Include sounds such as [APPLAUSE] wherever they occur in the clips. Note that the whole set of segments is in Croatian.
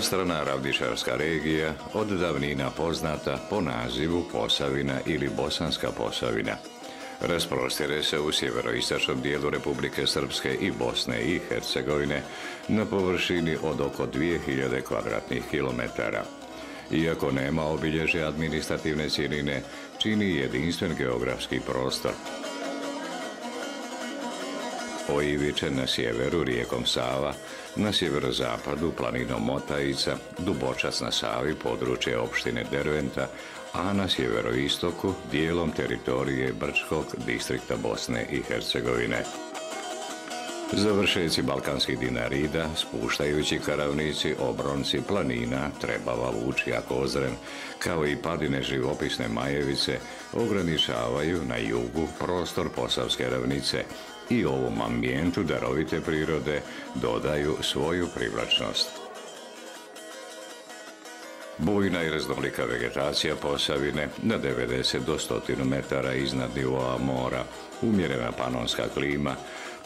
Prostrana ravničarska regija od davnina poznata po nazivu Posavina ili Bosanska Posavina. Rasprostire se u sjeveroistočnom dijelu Republike Srpske i Bosne i Hercegovine na površini od oko 2000 kvadratnih kilometara. Iako nema obilježja administrativne cijeline, čini jedinstven geografski prostor. Oiviče na sjeveru rijekom Sava, na sjeverozapadu planinom Motajica, Dubočac na Savi, područje opštine Derventa, a na sjeveroistoku dijelom teritorije Brčkog distrikta Bosne i Hercegovine. Završeci balkanskih dinarida, spuštajući karavnici, obronci, planina, Trebava, Vučija, Kozren, kao i padine živopisne Majevice, ograničavaju na jugu prostor Posavske ravnice i ovom ambijentu darovite prirode dodaju svoju privlačnost. Bujna i raznolika vegetacija Posavine na 90 do 100 metara iznad nivoa mora, umjerena panonska klima,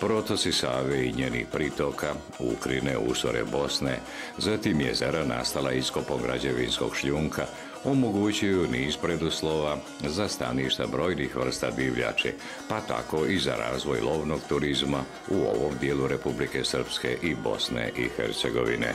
protoci Save i njenih pritoka, Ukrine, Usore Bosne, zatim jezera nastala iskopom građevinskog šljunka, omogućuju niz preduslova za staništa brojnih vrsta divljači, pa tako i za razvoj lovnog turizma u ovom dijelu Republike Srpske i Bosne i Hercegovine.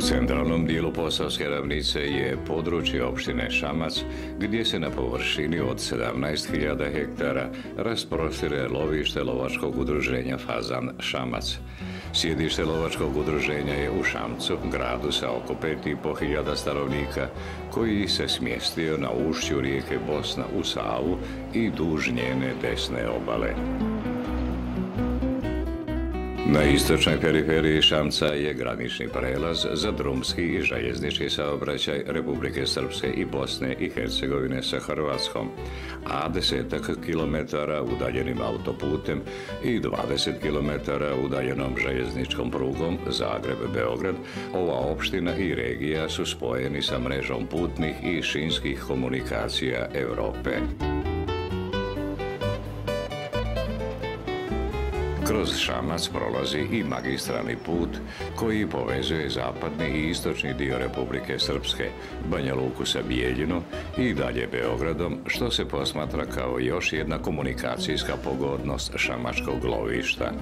Centralnom dijelu Posavske ravnice je područje opštine Šamac, gdje se na površini od 17.000 hektara rasprostire lovište lovačkog udruženja Fazan Šamac. Sjedište lovačkog udruženja je u Šamcu, gradu sa oko 5.500 stanovnika, koji se smjestio na ušću rijeke Bosna u Savu i duž njene desne obale. Na istočnoj periferiji Šamca je granični prelaz za drumski i željeznički saobraćaj Republike Srpske i Bosne i Hercegovine sa Hrvatskom, a desetak kilometara udaljenim autoputem i 20 kilometara udaljenom željezničkom prugom Zagreb-Beograd, ova opština i regija su spojeni sa mrežom putnih i šinskih komunikacija Europe. Kroz Šamac prolazi i magistralni put koji povezuje zapadni i istočni dio Republike Srpske, Banja Luku sa Bijeljinu i dalje Beogradom, što se posmatra kao još jedna komunikacijska pogodnost šamačkog lovišta.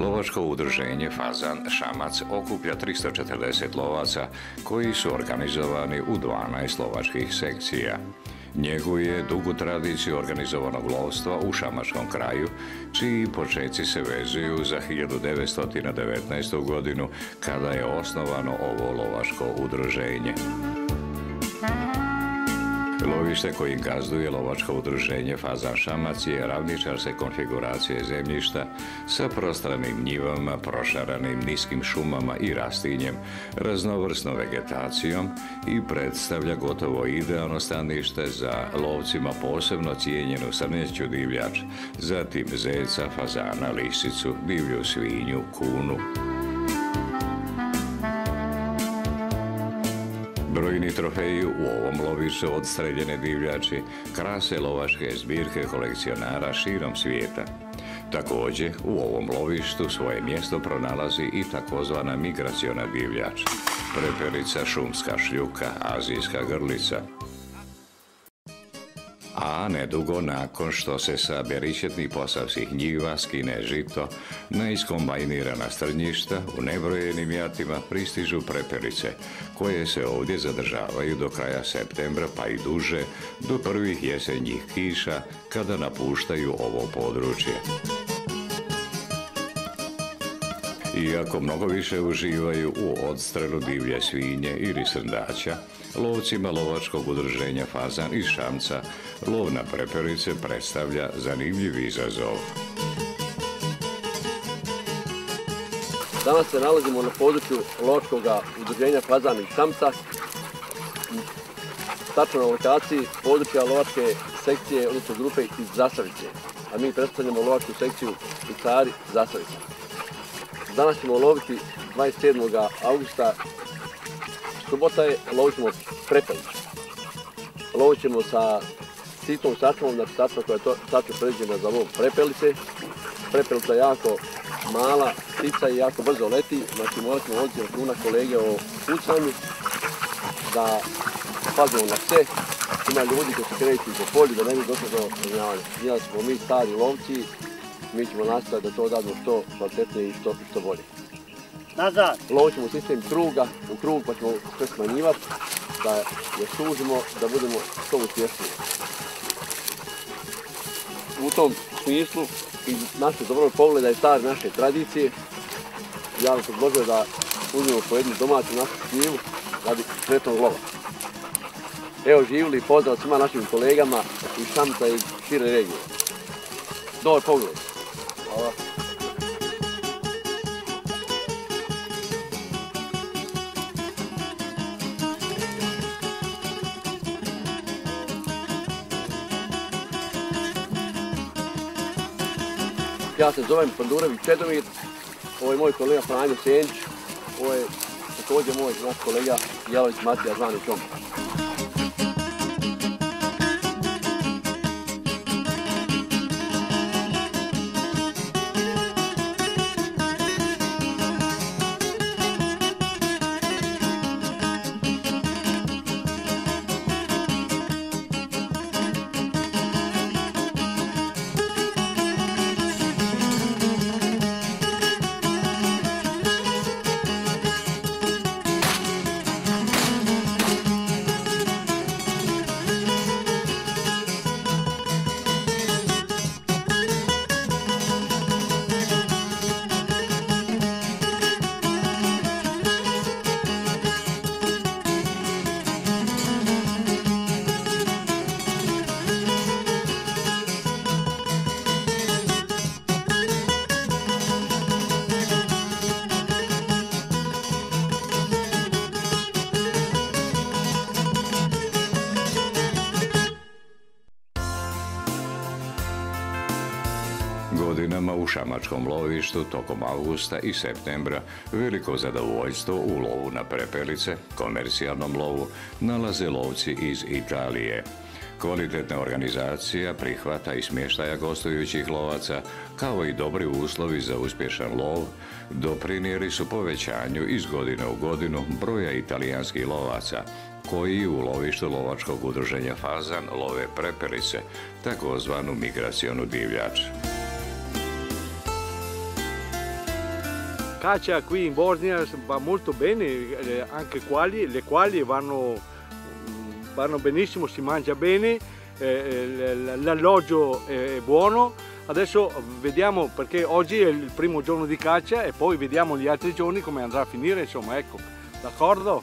Lovačko udruženje Fazan Šamac okuplja 340 lovaca koji su organizovani u 12 lovačkih sekcija. Njeguje dugu tradiciju organizovanog lovstva u Šamačkom kraju, čiji počeci se vezuju za 1919. godinu kada je osnovano ovo lovačko udruženje. Lovište koji gazduje lovačko udruženje Fazan Šamac je ravničarske konfiguracije zemljišta sa prostranim njivama, prošaranim niskim šumama i rastinjem, raznovrsnom vegetacijom i predstavlja gotovo idealno stanište za lovcima posebno cijenjenu srneću divljač, zatim zeca, fazana, lisicu, divlju svinju, kunu. Brojni trofeji u ovom lovištu od streljene divljači krase lovačke zbirke kolekcionara širom svijeta. Također, u ovom lovištu svoje mjesto pronalazi i takozvana migraciona divljač, prepelica šumska šljuka, azijska grlica, a nedugo nakon što se sa beričetnih posavskih njiva skine žito, na iskombajnirana strnjišta u nebrojenim jatima pristižu prepelice, koje se ovdje zadržavaju do kraja septembra pa i duže, do prvih jesenjih kiša kada napuštaju ovo područje. Iako mnogo više uživaju u odstrelu divlje svinje ili srndaća, lovcima lovačkog udruženja Fazan iz Šamca lov na predstavlja zanimljiv izazov. Danas se nalazimo na području lovačkog udruženja Fazan iz Šamca, tačno na lokaciji područja lovačke sekcije, odnosno grupe iz Zasavice. A mi predstavljamo lovačku sekciju Icari Zasavica. Danas ćemo loviti 27. augusta. Subota je, lovit ćemo prepelić. Lovit ćemo sa sitnom sačmom, znači sačma koja je to, sačma predviđena za lov prepelice. Prepelica je jako mala, ptica i jako brzo leti, znači morat ćemo voditi računa kolege o pucanju, da pazimo na sve. Ima ljudi koji se kreću po polju da ne bi došlo do ranjavanja. Nije smo mi stari lovci, mi ćemo nastaviti da to dademo što kvalitetnije i što, što bolje. Nazad. Lovit ćemo sistem kruga, u krug pa ćemo sve smanjivati, da je sužimo, da budemo što uspješniji. U tom smislu i naše dobro pogleda i stare naše tradicije, ja bih predložio da uzmemo po jednu domaću našu šljivu radi sretnog lova. Evo živili pozdrav svima našim kolegama iz Šamca i šire regije. Dobar pogled. Ja se zovem Pandurević Čedomir, ovo je moj kolega Franjo Senčić, ovo je također moj kolega Jalović Matija zvani Čom. U šamačkom lovištu tokom augusta i septembra veliko zadovoljstvo u lovu na prepelice, komercijalnom lovu, nalaze lovci iz Italije. Kvalitetna organizacija prihvata i smještaja gostujućih lovaca, kao i dobri uslovi za uspješan lov, doprinijeli su povećanju iz godine u godinu broja italijanskih lovaca, koji u lovištu lovačkog udruženja Fazan love prepelice, takozvanu migracionu divljač. Caccia qui in Bosnia va molto bene, eh, anche quali, le quali vanno, vanno benissimo, si mangia bene, eh, l'alloggio è buono. Adesso vediamo perché oggi è il primo giorno di caccia e poi vediamo gli altri giorni come andrà a finire, insomma, ecco. D'accordo?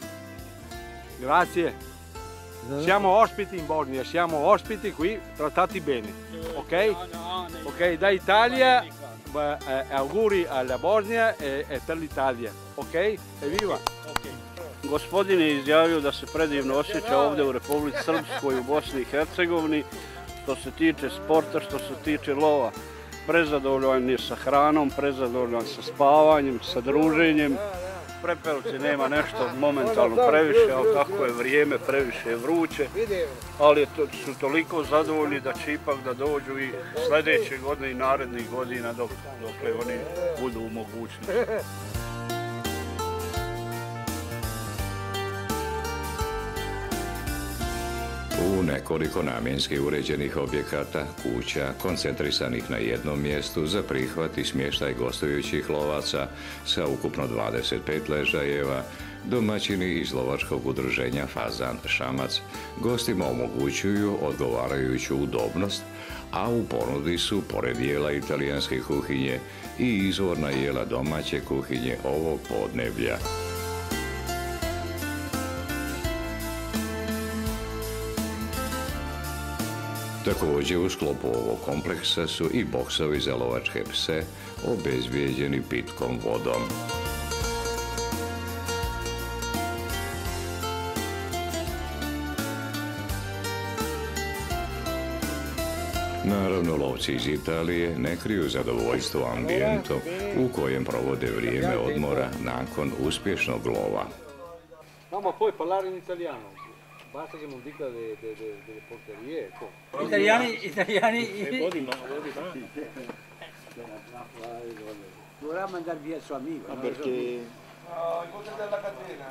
Grazie. Siamo ospiti in Bosnia, siamo ospiti qui, trattati bene, ok? Ok, da Italia, ba- eh, auguri alla Bosnia e, e per l'Italia, ok? Evviva! Gospodin je izjavio da se predivno osjeća ovdje u Republici Srpskoj u Bosni i Hercegovini što se tiče sporta, što se tiče lova. Prezadovoljan je sa hranom, prezadovoljan sa spavanjem, sa druženjem. Prepelci nema [LAUGHS] nešto momentalno previše, ali kako je vrijeme previše je vruće, ali to, su toliko zadovoljni da će ipak da dođu i sljedeće godine i narednih godina dok, dokle oni budu u mogućnosti. [LAUGHS] U nekoliko namjenski uređenih objekata, kuća, koncentrisanih na jednom mjestu za prihvat i smještaj gostujućih lovaca sa ukupno 25 ležajeva, domaćini iz lovačkog udruženja Fazan Šamac gostima omogućuju odgovarajuću udobnost, a u ponudi su, pored jela italijanske kuhinje, i izvorna jela domaće kuhinje ovog podneblja. Također u sklopu ovog kompleksa su i boksovi za lovačke pse obezbijeđeni pitkom vodom. Naravno, lovci iz Italije ne kriju zadovoljstvo ambijentom u kojem provode vrijeme odmora nakon uspješnog lova. No, ma poi parlare in italiano. Basta che non dica delle, delle, delle porcherie. ecco. Italiani, italiani. Dovrà mandare via il suo amico. no? perché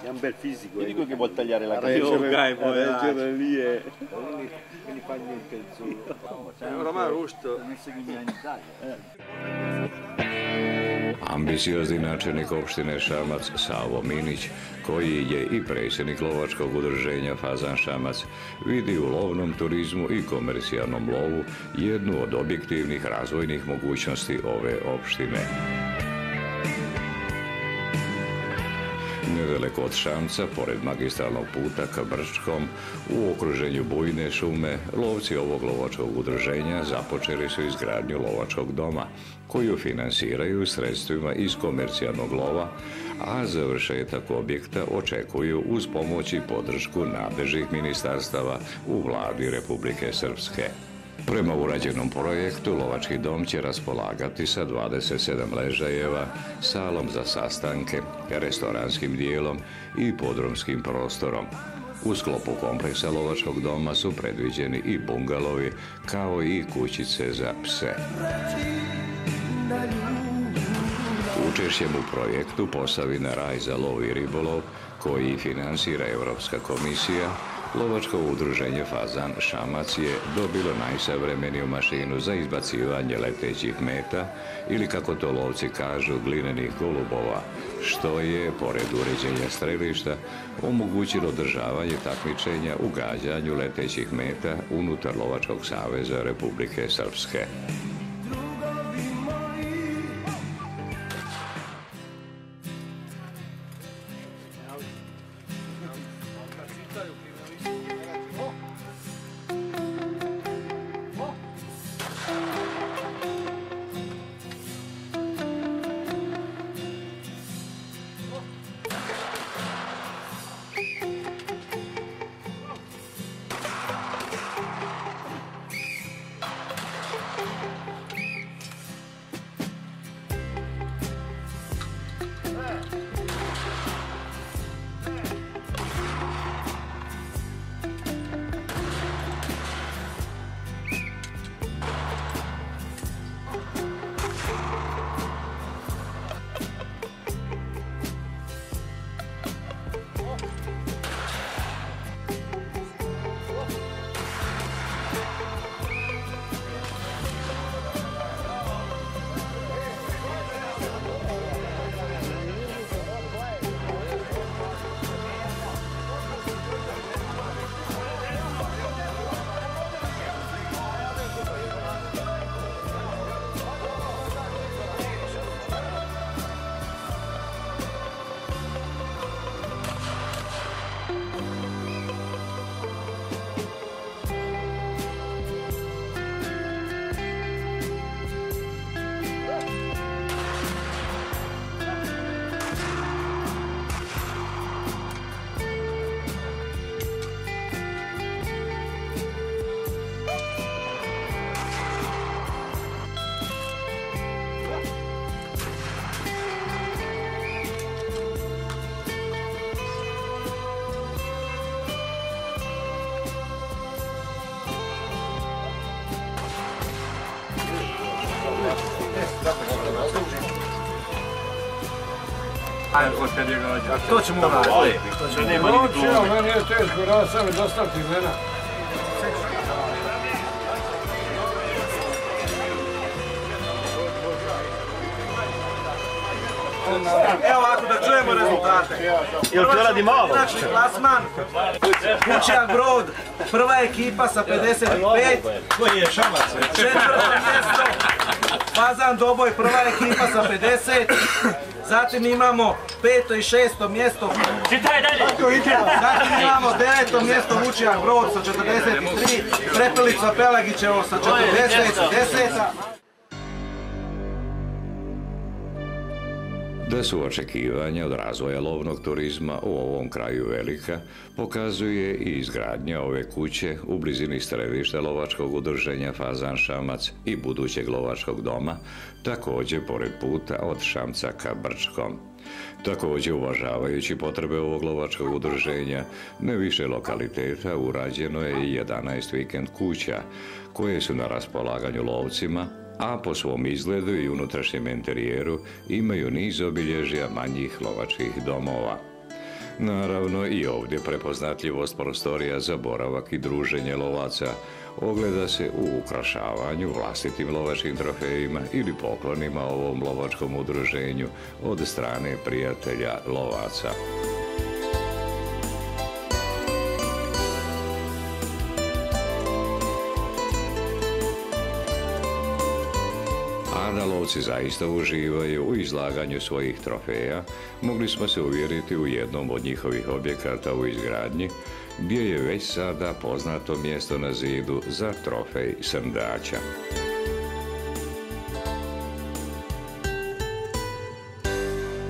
è un bel fisico. Io dico che vuol tagliare la reggere- carne. a reggere lì e... Quindi fa niente il suo. Ormai rusto. messo che mi in Italia. Ambiciozni načelnik opštine Šamac Savo Minić, koji je i predsjednik lovačkog udruženja Fazan Šamac, vidi u lovnom turizmu i komercijalnom lovu jednu od objektivnih razvojnih mogućnosti ove opštine. Nedaleko od Šamca, pored magistralnog puta ka Brčkom, u okruženju bujne šume, lovci ovog lovačkog udruženja započeli su izgradnju lovačkog doma, koju finansiraju sredstvima iz komercijalnog lova, a završetak objekta očekuju uz pomoć i podršku nadležnih ministarstava u vladi Republike Srpske. Prema urađenom projektu, Lovački dom će raspolagati sa 27 ležajeva, salom za sastanke, restoranskim dijelom i podrumskim prostorom. U sklopu kompleksa Lovačkog doma su predviđeni i bungalovi, kao i kućice za pse. Učešćem u projektu Posavina raj za lov i ribolov, koji finansira Europska komisija, Lovačko udruženje Fazan Šamac je dobilo najsavremeniju mašinu za izbacivanje letećih meta ili kako to lovci kažu glinenih golubova, što je, pored uređenja strelišta, omogućilo održavanje takmičenja u gađanju letećih meta unutar Lovačkog saveza Republike Srpske. To ćemo uraditi. Noće, evo, meni je teško, rad sam dostaviti imena. Evo ovako da čujemo rezultate. Jel ti radi malo? Znači plasman, Kućak Brod, prva ekipa sa 55, Koji je šamac? četvrto mjesto, Fazan Doboj, prva ekipa sa 50, zatim imamo peto i šesto mjesto, zatim imamo deveto mjesto Vučijak Brod sa 43, Prepelica Pelagićevo sa 40, deseta. Da su očekivanja od razvoja lovnog turizma u ovom kraju velika, pokazuje i izgradnja ove kuće u blizini središta lovačkog udruženja Fazan Šamac i budućeg lovačkog doma, također pored puta od Šamca ka Brčkom. Također uvažavajući potrebe ovog lovačkog udruženja, ne više lokaliteta urađeno je i 11 vikend kuća, koje su na raspolaganju lovcima, a po svom izgledu i unutrašnjem interijeru imaju niz obilježja manjih lovačkih domova. Naravno i ovdje prepoznatljivost prostorija za boravak i druženje lovaca ogleda se u ukrašavanju vlastitim lovačkim trofejima ili poklonima ovom lovačkom udruženju od strane prijatelja lovaca. A da lovci zaista uživaju u izlaganju svojih trofeja, mogli smo se uvjeriti u jednom od njihovih objekata u izgradnji, gdje je već sada poznato mjesto na zidu za trofej srndača.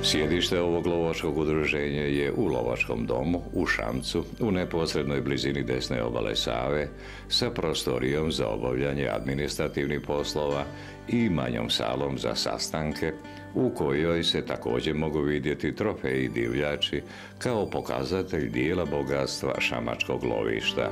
Sjedište ovog lovačkog udruženja je u lovačkom domu u Šamcu, u neposrednoj blizini desne obale Save, sa prostorijom za obavljanje administrativnih poslova i manjom salom za sastanke, u kojoj se također mogu vidjeti trofeji divljači kao pokazatelj dijela bogatstva šamačkog lovišta.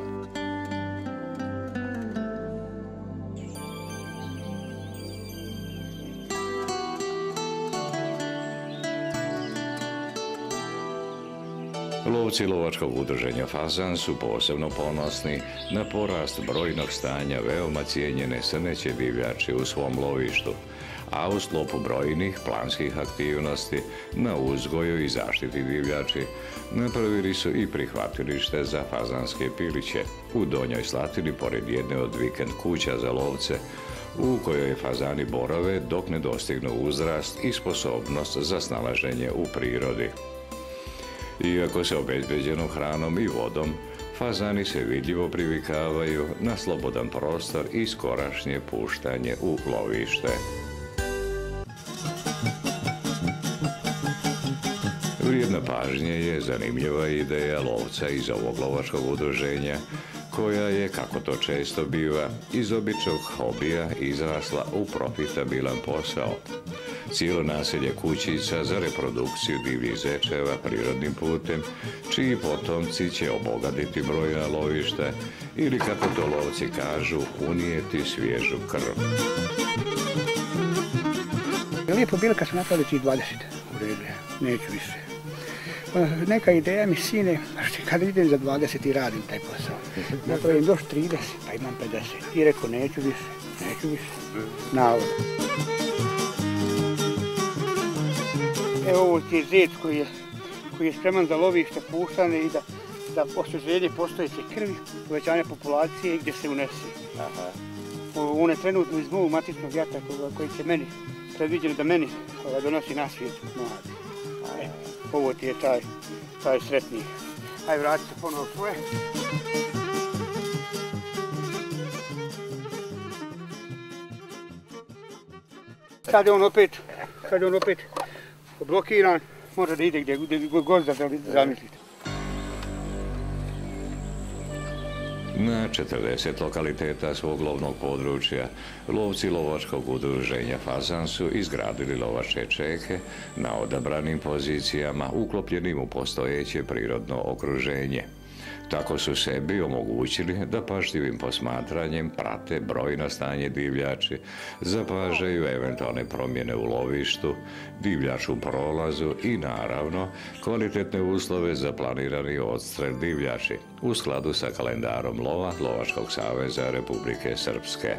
Lovci lovačkog udruženja Fazan su posebno ponosni na porast brojnog stanja veoma cijenjene srneće divljači u svom lovištu, a u sklopu brojnih planskih aktivnosti na uzgoju i zaštiti divljači napravili su i prihvatilište za fazanske piliće u Donjoj Slatini pored jedne od vikend kuća za lovce u kojoj fazani borave dok ne dostignu uzrast i sposobnost za snalaženje u prirodi. Iako se obezbeđenom hranom i vodom, fazani se vidljivo privikavaju na slobodan prostor i skorašnje puštanje u lovište. Vrijedna pažnje je zanimljiva ideja lovca iz ovog lovačkog udruženja, koja je, kako to često biva, iz običnog hobija izrasla u profitabilan posao. Cijelo naselje kućica za reprodukciju divljih zečeva prirodnim putem, čiji potomci će obogaditi broja lovišta ili, kako to lovci kažu, unijeti svježu krv. Lijepo bilo kad sam napravili tih 20 u redu, neću više. Pa, Neka ideja mi sine, kad idem za 20 i radim taj posao. Napravim još 30, pa imam 50. I rekao neću više, neću više. Na Evo ovo ti je zec koji je, koji je spreman za lovište, puštane i da, da osvježenje postojeće krvi, povećanje populacije i gdje se unese. On je trenutno iz mog matičnog jata koji će meni, predviđeno da meni ovaj, donosi na svijet mladi. E, ovo ti je taj, taj sretni. Aj vrati se ponovo svoje. Sad je on opet, sad je on opet blokiran, može da ide gdje, god da zamislite. Na 40 lokaliteta svog lovnog područja lovci lovačkog udruženja Fazan su izgradili lovačke čeke na odabranim pozicijama uklopljenim u postojeće prirodno okruženje. Tako su sebi omogućili da pažljivim posmatranjem prate brojno stanje divljači, zapažaju eventualne promjene u lovištu, divljač u prolazu i naravno kvalitetne uslove za planirani odstrel divljači u skladu sa kalendarom lova Lovačkog saveza Republike Srpske.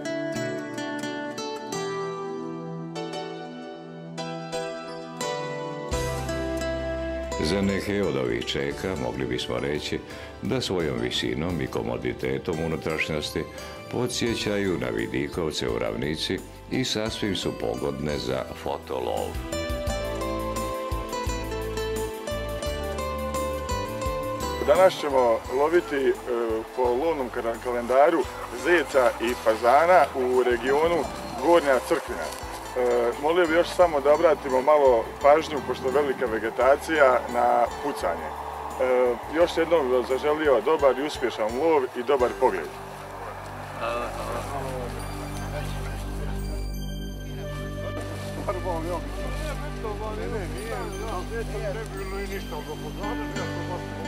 Za neke od ovih čeka mogli bismo reći da svojom visinom i komoditetom unutrašnjosti podsjećaju na vidikovce u ravnici i sasvim su pogodne za fotolov. Danas ćemo loviti e, po lovnom kalendaru zeca i fazana u regionu Gornja Crkvina. E, molio bih još samo da obratimo malo pažnju, pošto je velika vegetacija, na pucanje. E, još jednom bih zaželio dobar i uspješan lov i dobar pogled. I